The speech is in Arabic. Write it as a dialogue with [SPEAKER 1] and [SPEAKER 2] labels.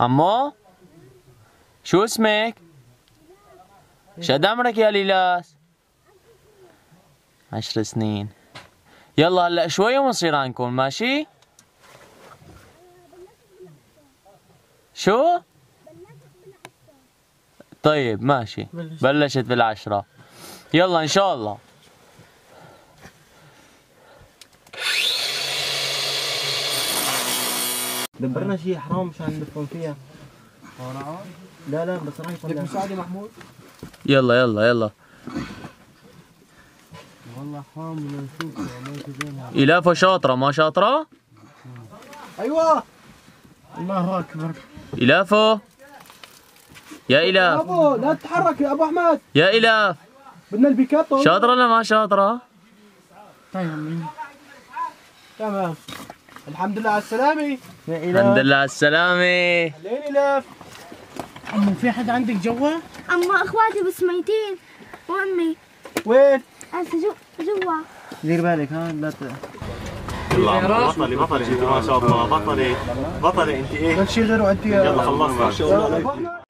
[SPEAKER 1] عمو شو اسمك؟ شد عمرك يا ليلاس؟ عشر سنين يلا هلا شوي ونصير عنكم ماشي؟ شو؟ طيب ماشي بلشت بالعشرة يلا ان شاء الله
[SPEAKER 2] دبرنا شيء حرام مشان ندفن فيها. لا لا بس راح يكون مساعدة محمود.
[SPEAKER 1] يلا يلا يلا.
[SPEAKER 2] والله حرام نشوف
[SPEAKER 1] إلافة شاطرة ما شاطرة؟
[SPEAKER 2] أيوه. الله أكبر.
[SPEAKER 1] إلافة؟ يا إلاف.
[SPEAKER 2] أبو لا تتحرك يا أبو أحمد.
[SPEAKER 1] يا إلاف.
[SPEAKER 2] بدنا البيكاب
[SPEAKER 1] شاطرة ولا ما شاطرة؟
[SPEAKER 2] طيب تمام. الحمد لله على السلامة. يا
[SPEAKER 1] الحمد لله على السلامة.
[SPEAKER 2] لين إلاف عمو في حد عندك جوا؟
[SPEAKER 3] أما إخواتي بس ميتين وأمي.
[SPEAKER 2] وين؟
[SPEAKER 3] هسه جو جوا
[SPEAKER 2] دير بالك ها لا ت...
[SPEAKER 4] بطلي بطلي انت ما شاء الله بطلي بطلي انت إيه؟
[SPEAKER 2] شي غيره انت
[SPEAKER 4] يلا خلصنا.